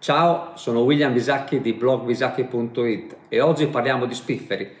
Ciao, sono William Visacchi di blogvisacchi.it e oggi parliamo di spifferi.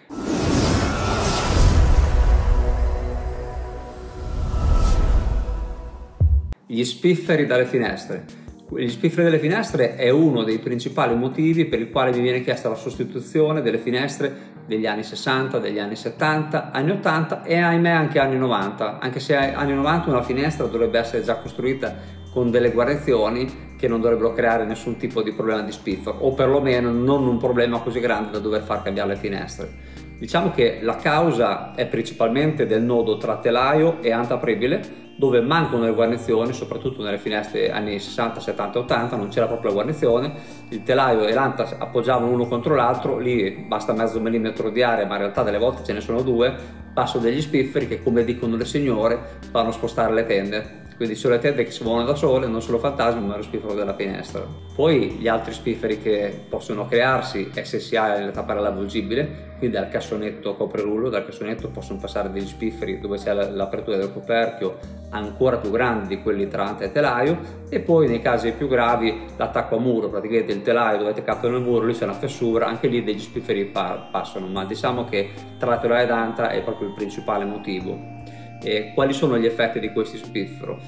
Gli spifferi dalle finestre. Gli spifferi delle finestre è uno dei principali motivi per il quale mi viene chiesta la sostituzione delle finestre degli anni 60, degli anni 70, anni 80 e ahimè anche anni 90, anche se anni 90 una finestra dovrebbe essere già costruita con delle guarnizioni che non dovrebbero creare nessun tipo di problema di spiffero o perlomeno non un problema così grande da dover far cambiare le finestre. Diciamo che la causa è principalmente del nodo tra telaio e antapribile dove mancano le guarnizioni, soprattutto nelle finestre anni 60, 70, 80, non c'era proprio la guarnizione, il telaio e l'anta appoggiavano uno contro l'altro, lì basta mezzo millimetro di aria, ma in realtà delle volte ce ne sono due, passo degli spifferi che come dicono le signore fanno spostare le tende quindi sono le tende che si muovono da sole, non solo fantasmi ma lo spiffero della finestra. Poi gli altri spifferi che possono crearsi è se si ha la tapparella avvolgibile, quindi dal cassonetto coprerullo, dal cassonetto possono passare degli spifferi dove c'è l'apertura del coperchio ancora più grandi di quelli tra e telaio e poi nei casi più gravi l'attacco a muro, praticamente il telaio dove è attaccato nel muro, lì c'è una fessura, anche lì degli spifferi passano, ma diciamo che tra telaio ed anta è proprio il principale motivo. E quali sono gli effetti di questi spiffero?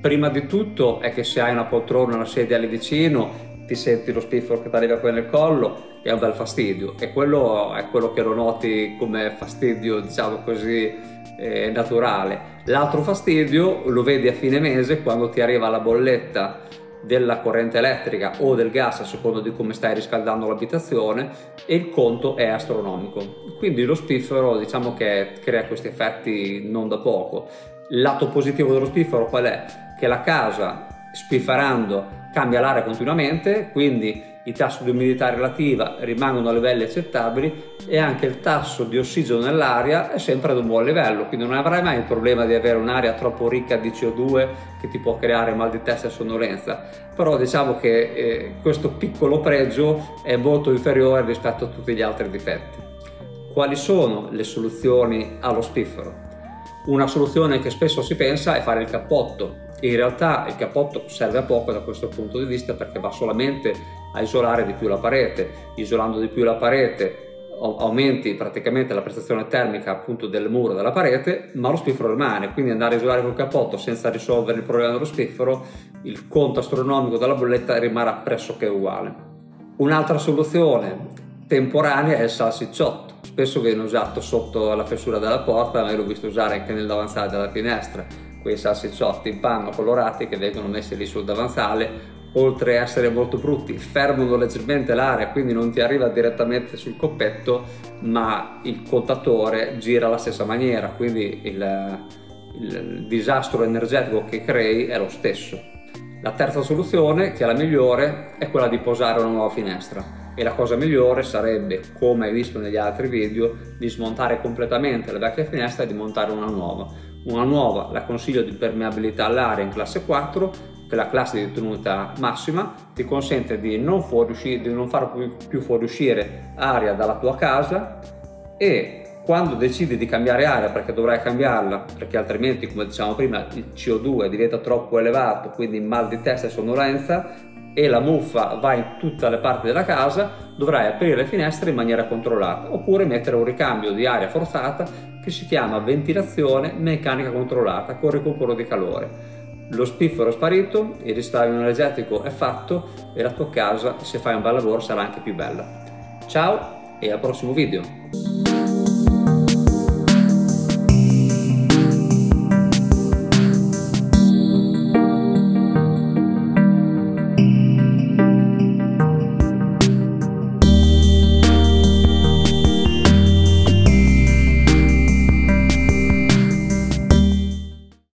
Prima di tutto è che se hai una poltrona, una sedia lì vicino, ti senti lo spiffero che ti arriva qui nel collo, è un bel fastidio e quello è quello che lo noti come fastidio, diciamo così, eh, naturale. L'altro fastidio lo vedi a fine mese quando ti arriva la bolletta della corrente elettrica o del gas a seconda di come stai riscaldando l'abitazione e il conto è astronomico. Quindi lo spiffero diciamo che crea questi effetti non da poco. Lato positivo dello spiffero qual è? Che la casa spifferando cambia l'aria continuamente, quindi i tassi di umidità relativa rimangono a livelli accettabili e anche il tasso di ossigeno nell'aria è sempre ad un buon livello, quindi non avrai mai il problema di avere un'aria troppo ricca di CO2 che ti può creare mal di testa e sonnolenza, però diciamo che eh, questo piccolo pregio è molto inferiore rispetto a tutti gli altri difetti. Quali sono le soluzioni allo spiffero? Una soluzione che spesso si pensa è fare il cappotto, in realtà il cappotto serve a poco da questo punto di vista perché va solamente a isolare di più la parete, isolando di più la parete aumenti praticamente la prestazione termica appunto del muro della parete, ma lo spiffero rimane, quindi andare a isolare col cappotto senza risolvere il problema dello spiffero, il conto astronomico della bolletta rimarrà pressoché uguale. Un'altra soluzione temporanea è il salsicciotto, spesso viene usato sotto la fessura della porta, ma io l'ho visto usare anche nel davanzale della finestra, quei salsicciotti in panno colorati che vengono messi lì sul davanzale oltre a essere molto brutti, fermano leggermente l'aria, quindi non ti arriva direttamente sul coppetto, ma il contatore gira alla stessa maniera, quindi il, il disastro energetico che crei è lo stesso. La terza soluzione, che è la migliore, è quella di posare una nuova finestra e la cosa migliore sarebbe, come hai visto negli altri video, di smontare completamente la vecchia finestra e di montare una nuova. Una nuova la consiglio di permeabilità all'aria in classe 4, che è la classe di tenuta massima, ti consente di non, fuoriuscire, di non far più fuoriuscire aria dalla tua casa e quando decidi di cambiare aria perché dovrai cambiarla perché altrimenti come dicevamo prima il CO2 diventa troppo elevato quindi mal di testa e sonnolenza e la muffa va in tutte le parti della casa, dovrai aprire le finestre in maniera controllata oppure mettere un ricambio di aria forzata che si chiama ventilazione meccanica controllata con recupero di calore. Lo spiffero è sparito, il risparmio energetico è fatto e la tua casa, se fai un bel lavoro, sarà anche più bella. Ciao e al prossimo video!